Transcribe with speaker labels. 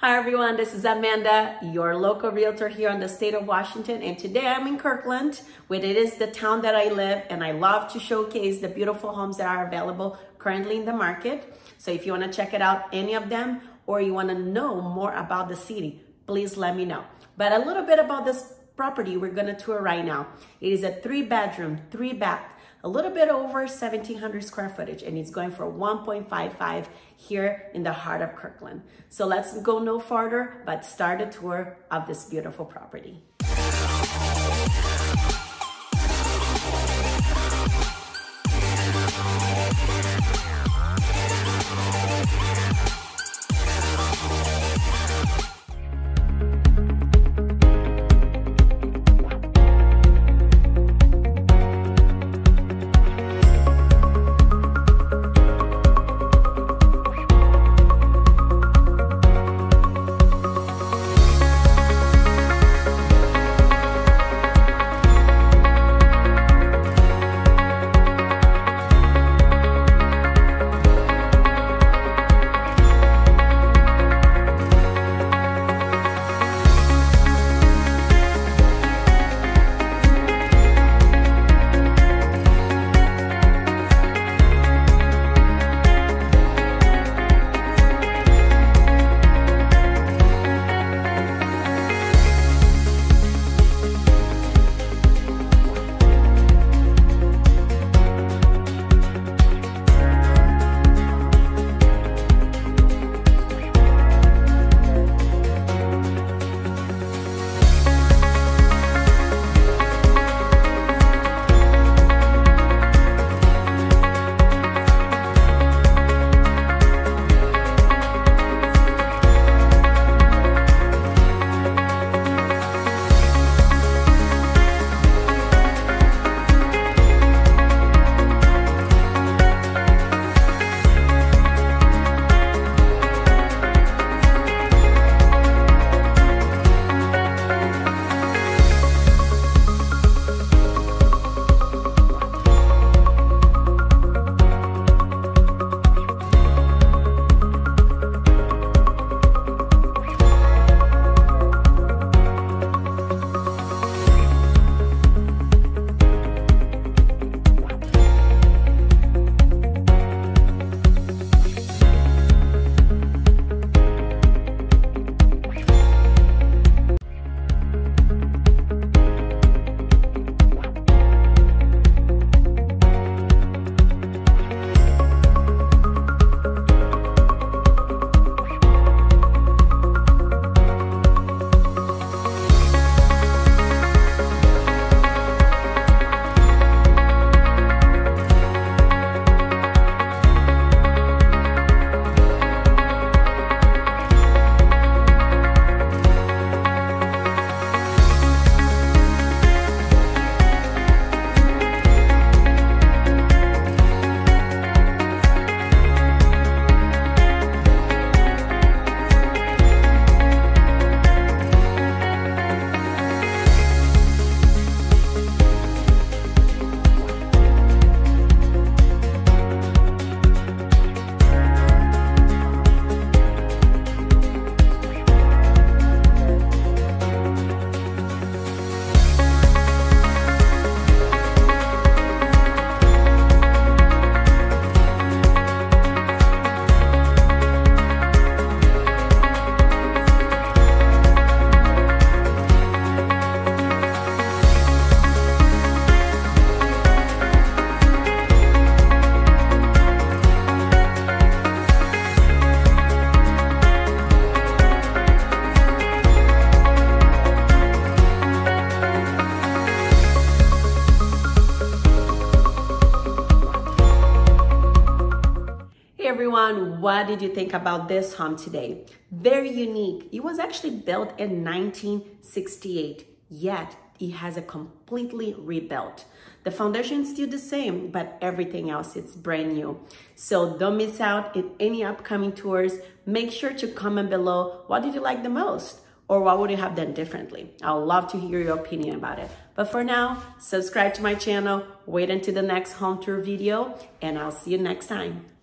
Speaker 1: Hi everyone, this is Amanda, your local realtor here in the state of Washington. And today I'm in Kirkland, where it is the town that I live. And I love to showcase the beautiful homes that are available currently in the market. So if you wanna check it out, any of them, or you wanna know more about the city, please let me know. But a little bit about this property we're gonna tour right now. It is a three bedroom, three bath, a little bit over 1700 square footage and it's going for 1.55 here in the heart of Kirkland. So let's go no farther, but start a tour of this beautiful property. Everyone, what did you think about this home today? Very unique. It was actually built in 1968, yet it has a completely rebuilt. The foundation is still the same, but everything else is brand new. So don't miss out in any upcoming tours. Make sure to comment below what did you like the most or what would you have done differently? I would love to hear your opinion about it. But for now, subscribe to my channel, wait until the next home tour video, and I'll see you next time.